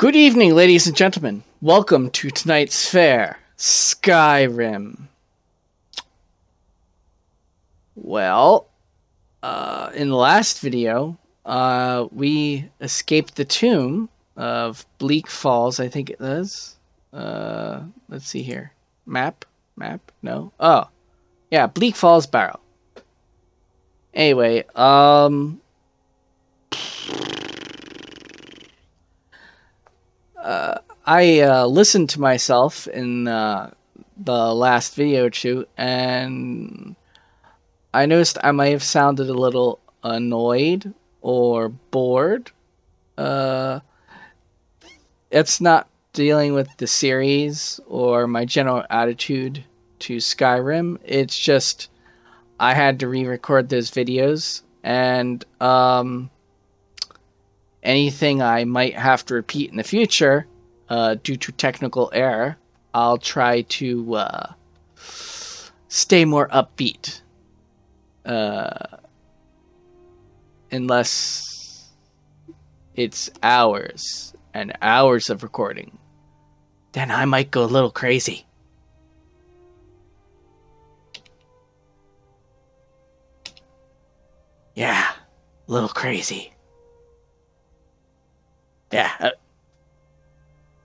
Good evening, ladies and gentlemen. Welcome to tonight's fare, Skyrim. Well, uh, in the last video, uh, we escaped the tomb of Bleak Falls, I think it. Uh, let's see here. Map? Map? No? Oh. Yeah, Bleak Falls Barrow. Anyway, um, uh, I uh, listened to myself in uh, the last video shoot, and I noticed I might have sounded a little annoyed or bored. Uh, it's not dealing with the series or my general attitude to Skyrim. It's just I had to re-record those videos, and um, anything I might have to repeat in the future uh, due to technical error, I'll try to uh, stay more upbeat. Uh, unless it's hours and hours of recording, then I might go a little crazy. Yeah, a little crazy. Yeah. Uh,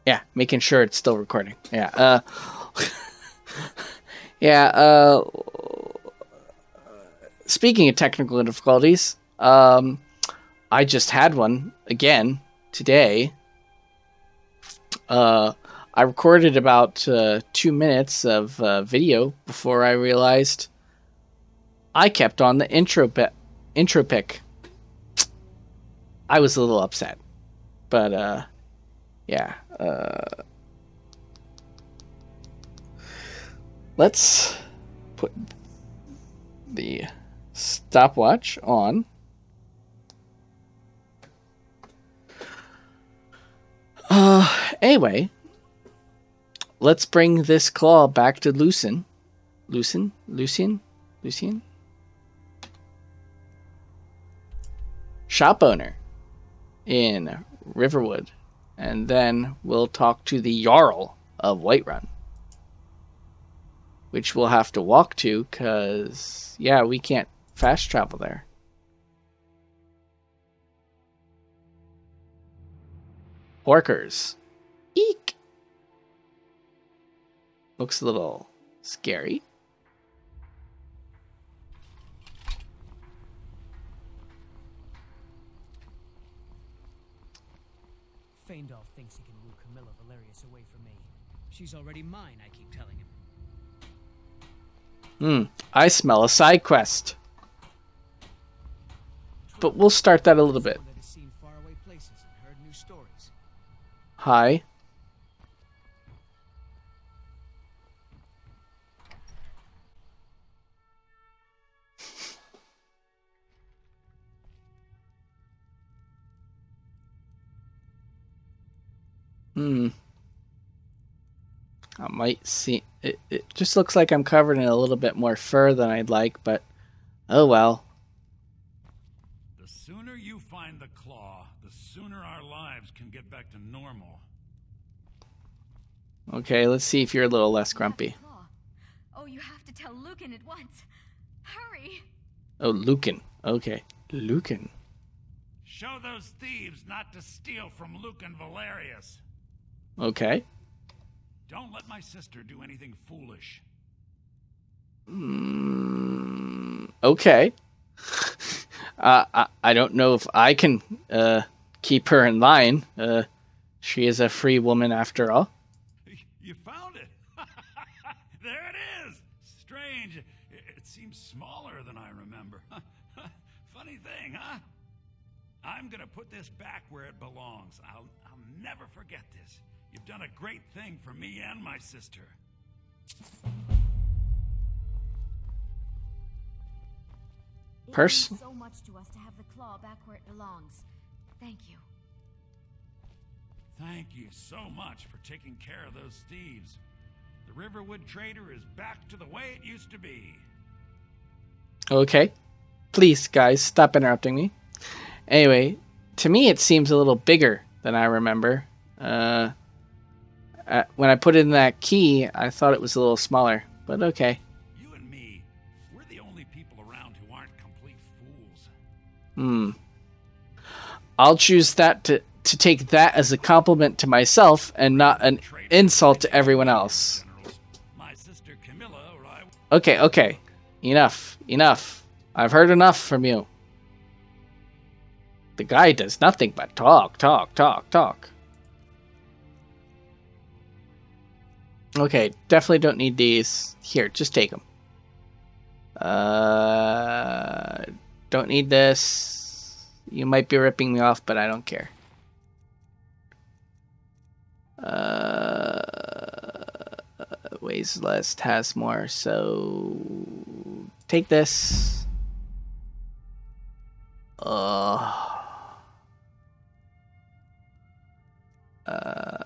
yeah, making sure it's still recording. Yeah. Uh, yeah. Uh, speaking of technical difficulties, um, I just had one again today. Uh, I recorded about uh, two minutes of uh, video before I realized I kept on the intro bit, intro pick. I was a little upset but uh yeah uh let's put the stopwatch on. Uh anyway let's bring this claw back to Lucin. Lucin? Lucian Lucian shop owner in Riverwood, and then we'll talk to the Jarl of Whiterun, which we'll have to walk to because, yeah, we can't fast travel there. Orkers. Eek! Looks a little scary. Thinks he can woo Camilla Valerius away from me. She's already mine, I keep telling him. Hmm, I smell a side quest. But we'll start that a little bit. Someone Hmm. I might see. It, it just looks like I'm covered in a little bit more fur than I'd like, but oh well. The sooner you find the claw, the sooner our lives can get back to normal. Okay, let's see if you're a little less grumpy. Oh, you have to tell Lucan at once. Hurry! Oh, Lucan. Okay, Lucan. Show those thieves not to steal from Lucan Valerius. Okay. Don't let my sister do anything foolish. Mm, okay. uh, I, I don't know if I can uh, keep her in line. Uh, she is a free woman after all. You found it! there it is! Strange. It, it seems smaller than I remember. Funny thing, huh? I'm gonna put this back where it belongs. I'll, I'll never forget this. You've done a great thing for me and my sister. It Purse? means so much to us to have the claw back where it belongs. Thank you. Thank you so much for taking care of those thieves. The Riverwood Trader is back to the way it used to be. Okay. Please, guys, stop interrupting me. Anyway, to me it seems a little bigger than I remember. Uh, uh, when I put in that key, I thought it was a little smaller, but okay. You and me, we're the only people around who aren't complete fools. Hmm. I'll choose that to to take that as a compliment to myself and not an insult to everyone else. My sister Camilla or I Okay, okay. Enough. Enough. I've heard enough from you. The guy does nothing but talk, talk, talk, talk. Okay, definitely don't need these. Here, just take them. Uh, don't need this. You might be ripping me off, but I don't care. Uh, weighs less, has more, so take this. Uh, uh,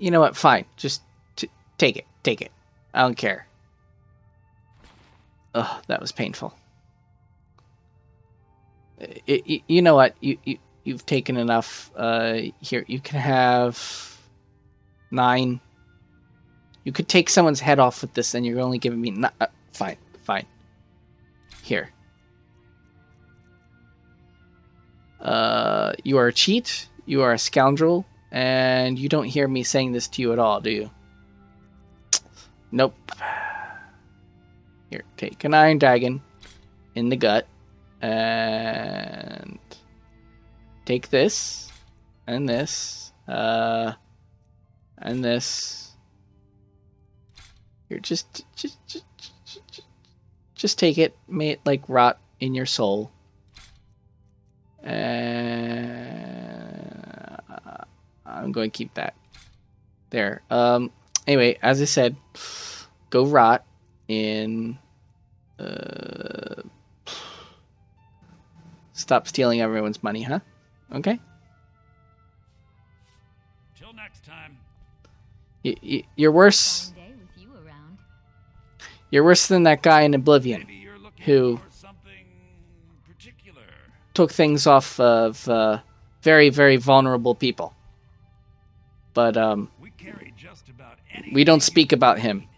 you know what? Fine. Just t- take it. Take it. I don't care. Ugh, that was painful. I- I- you know what? You, you you've taken enough. Uh, here you can have nine. You could take someone's head off with this, and you're only giving me. Uh, fine, fine. Here. Uh, you are a cheat. You are a scoundrel, and you don't hear me saying this to you at all, do you? Nope. Here, take an iron dagon in the gut, and take this, and this, uh, and this. Here, just, just, just, just, just take it. May it like rot in your soul. And I'm going to keep that there. Um. Anyway, as I said, go rot in. Uh, stop stealing everyone's money, huh? Okay. Till next time. Y- y- you're worse. Fine day with you around. You're worse than that guy in Oblivion Maybe you're looking Who? for something particular. took things off of uh, very, very vulnerable people. But um, We carry just about we don't speak about him.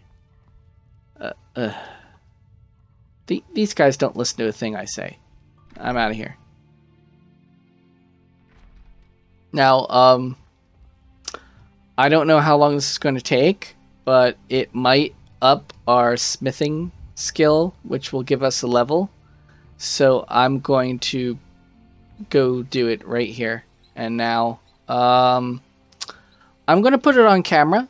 Uh, uh, the, these guys don't listen to a thing I say. I'm out of here. Now, um, I don't know how long this is going to take, but it might up our smithing skill, which will give us a level. So I'm going to go do it right here and now. Um, I'm going to put it on camera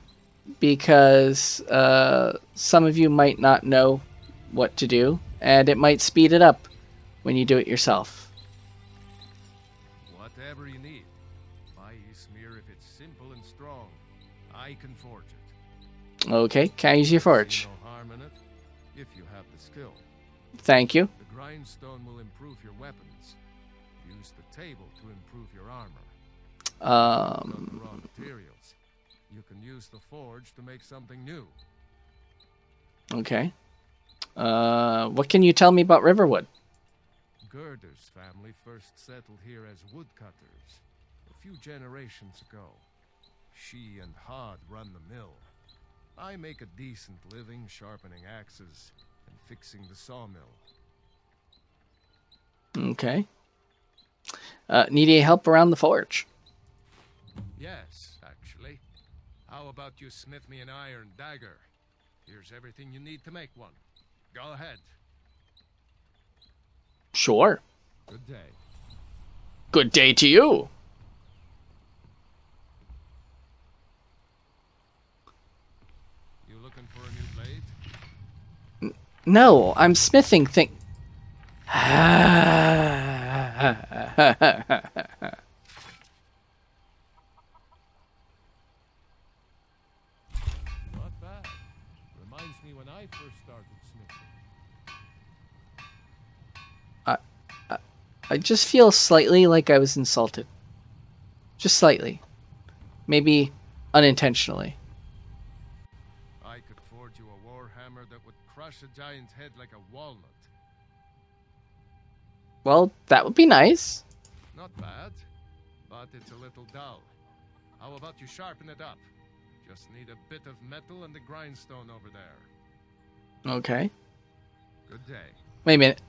because uh, some of you might not know what to do, and it might speed it up when you do it yourself. Whatever you need. My smear if it's simple and strong. I can forge it. Okay, can I use your forge? No harm in it if you have the skill. Thank you. The grindstone will improve your weapons. Use the table to improve your armor. Um, use the forge to make something new. okay. Uh, what can you tell me about Riverwood? Gerdur's family first settled here as woodcutters a few generations ago. She and Hod run the mill. I make a decent living sharpening axes and fixing the sawmill. Okay. Uh, need any help around the forge? Yes, actually. How about you smith me an iron dagger? Here's everything you need to make one. Go ahead. Sure. Good day. Good day to you. You looking for a new blade? No, I'm smithing thing. Not bad. Reminds me when I first started smithing. I just feel slightly like I was insulted. Just slightly. Maybe unintentionally. I could forge you a war hammer that would crush a giant's head like a walnut. Well, that would be nice. Not bad, but it's a little dull. How about you sharpen it up? Just need a bit of metal and a grindstone over there. Okay. Good day. Wait a minute.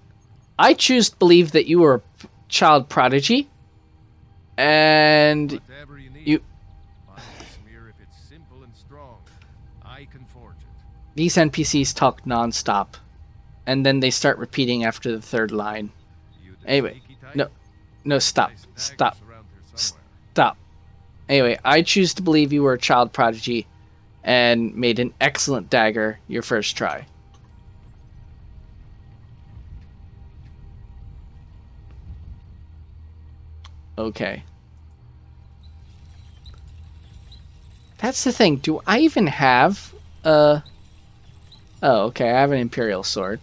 I choose to believe that you were a child prodigy. And you you- smear if it's simple and strong. I can forge it. these NPCs talk nonstop. And then they start repeating after the third line. Anyway, no, no, stop, stop, around here S- somewhere. stop. Anyway, I choose to believe you were a child prodigy and made an excellent dagger your first try. Okay. That's the thing. Do I even have a... Oh, okay. I have an imperial sword.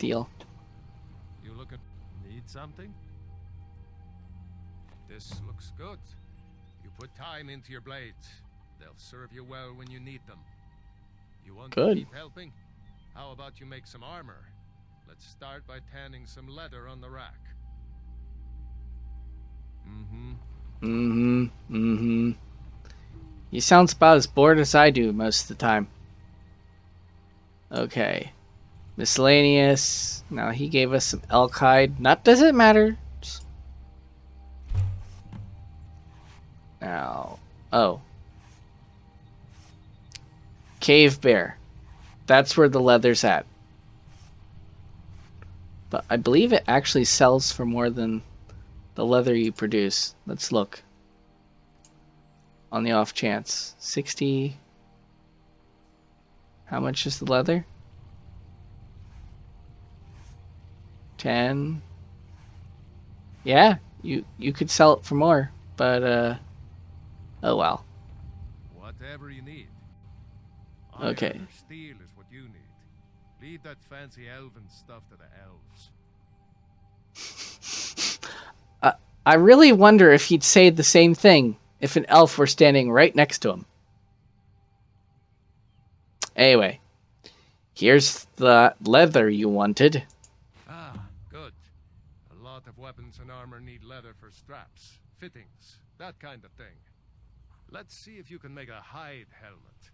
Steal. You look at. Need something? This looks good. You put time into your blades. They'll serve you well when you need them. You want Good. to keep helping? How about you make some armor? Let's start by tanning some leather on the rack. Mm-hmm. Mm-hmm. Mm-hmm. He sounds about as bored as I do most of the time. Okay. Miscellaneous. Now he gave us some elk hide. Not does it matter. Now. Oh. Cave bear. That's where the leather's at. But I believe it actually sells for more than the leather you produce. Let's look. On the off chance. 60. How much is the leather? 10. Yeah, you you could sell it for more, but uh oh well. Whatever you need. Okay. Iron steel is what you need. Leave that fancy elven stuff to the elves. I really wonder if he'd say the same thing if an elf were standing right next to him. Anyway, here's the leather you wanted. Ah, good. A lot of weapons and armor need leather for straps, fittings, that kind of thing. Let's see if you can make a hide helmet.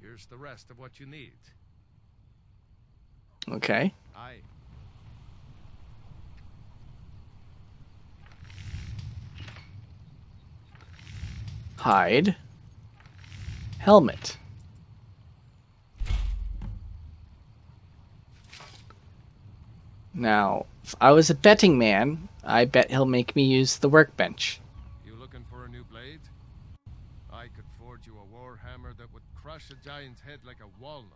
Here's the rest of what you need. Okay. I. Hide. Helmet. Now, if I was a betting man, I bet he'll make me use the workbench. You looking for a new blade? I could forge you a war hammer that would crush a giant's head like a walnut.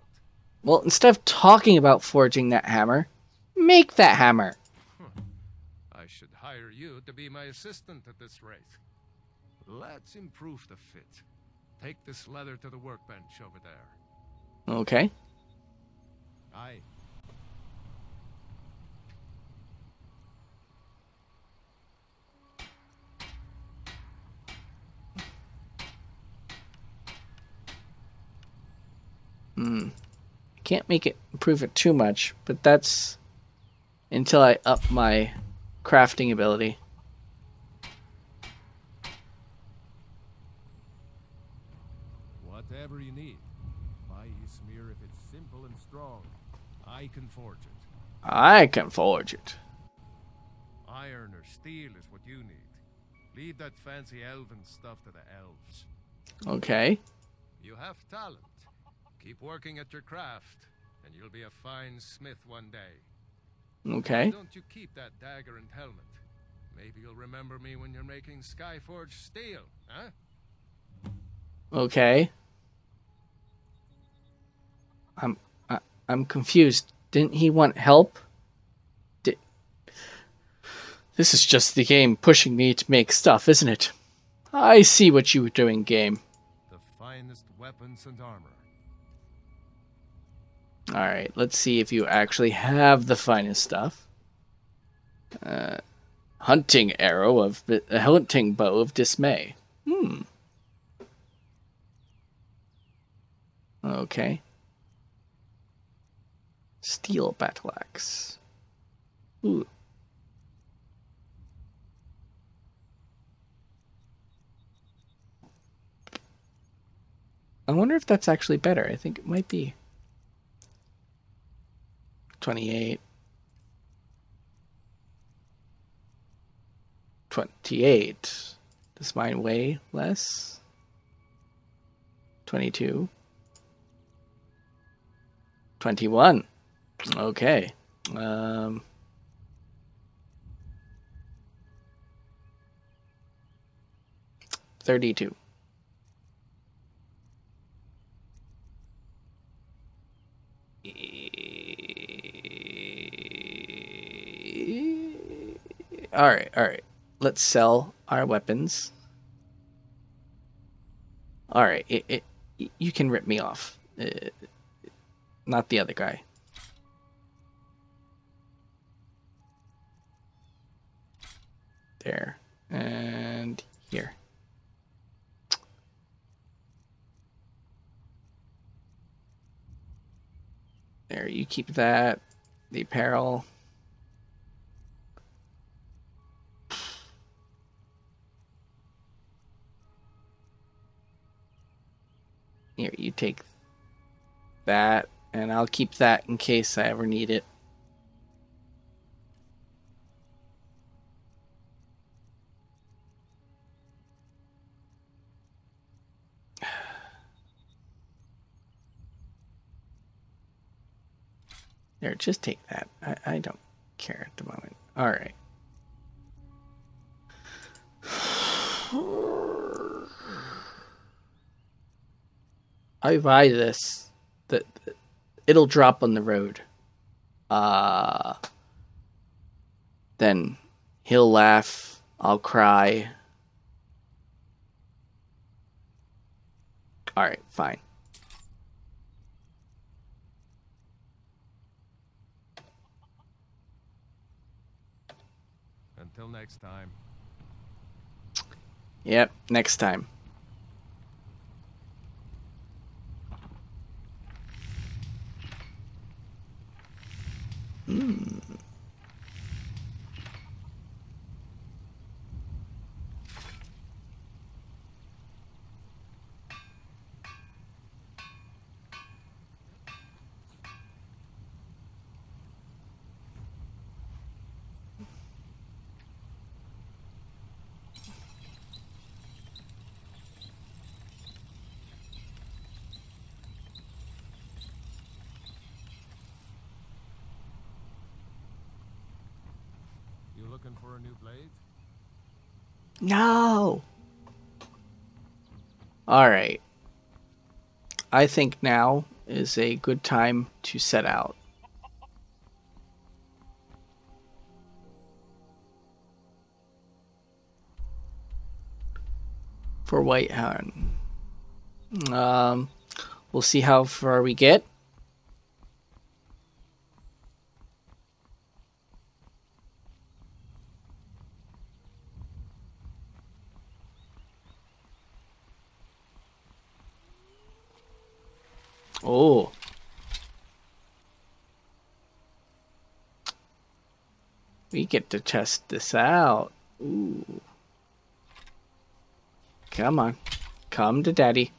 Well, instead of talking about forging that hammer, make that hammer. I should hire you to be my assistant at this rate. Let's improve the fit. Take this leather to the workbench over there. Okay. Aye. Hmm. Can't make it improve it too much, but that's until I up my crafting ability. Whatever you need. Buy Ismir if it's simple and strong. I can forge it. I can forge it. Iron or steel is what you need. Leave that fancy elven stuff to the elves. Okay. You have talent. Keep working at your craft, and you'll be a fine smith one day. Why Okay. don't you keep that dagger and helmet? Maybe you'll remember me when you're making Skyforge steel, huh? Okay. I'm I, I'm confused. Didn't he want help? Did This is just the game pushing me to make stuff, isn't it? I see what you were doing, game. The finest weapons and armor. Alright, let's see if you actually have the finest stuff. Uh, hunting arrow of a hunting bow of dismay. Hmm. Okay. Steel battle axe. Ooh. I wonder if that's actually better. I think it might be. 28. 28. Does mine weigh less? 22. 21. Okay. Um, Thirty-two. All right, all right. Let's sell our weapons. All right, it, it you can rip me off. Uh, not the other guy. There. And here. There, you keep that. The apparel. Take that, and I'll keep that in case I ever need it. There, just take that. I, I don't care at the moment. Alright. I buy this. That it'll drop on the road. Uh then he'll laugh, I'll cry. Alright, fine. Until next time. Yep, next time. Hmm. You looking for a new blade? No. All right. I think now is a good time to set out. For Whiterun. Um, we'll see how far we get. Oh. We get to test this out. Ooh. Come on. Come to daddy.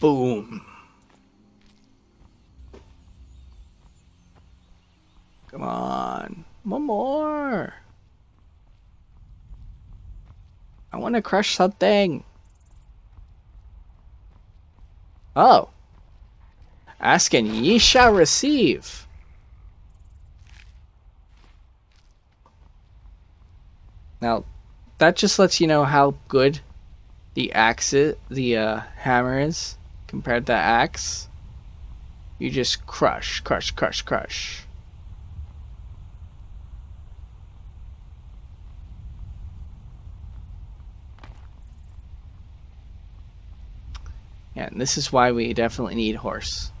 Boom. Come on. One more. I want to crush something. Oh. Ask and ye shall receive. Now, that just lets you know how good the axe, i- the uh, hammer is compared to the axe. You just crush, crush, crush, crush. This is why we definitely need horse.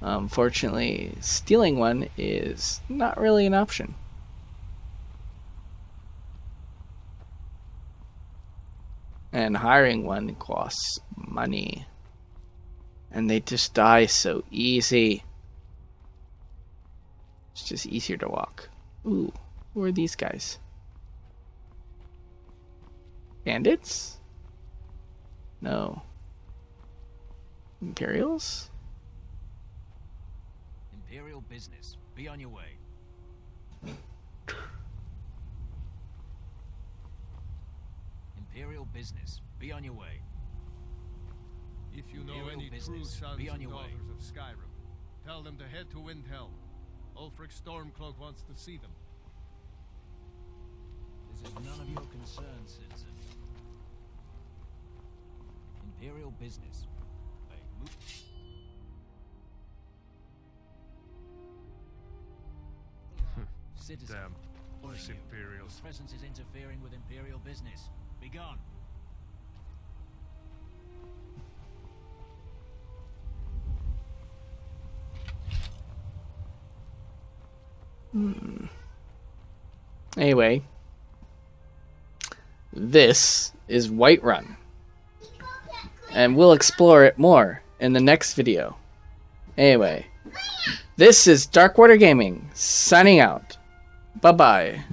Um, Unfortunately, stealing one is not really an option. And hiring one costs money. And they just die so easy. It's just easier to walk. Ooh, who are these guys? Bandits? No. Imperials? Imperial business. Be on your way. Imperial business. Be on your way. If you know Imperial any true business. sons Be on and your way. daughters of Skyrim, tell them to head to Windhelm. Ulfric Stormcloak wants to see them. This is none of your concern, citizen. Imperial business. Hey, move. Citizen. Damn. warning Those you. Imperials. Your presence is interfering with Imperial business. Be gone. Hmm. Anyway, this is Whiterun. And we'll explore it more in the next video. Anyway, this is Darkwater Gaming signing out. Bye bye.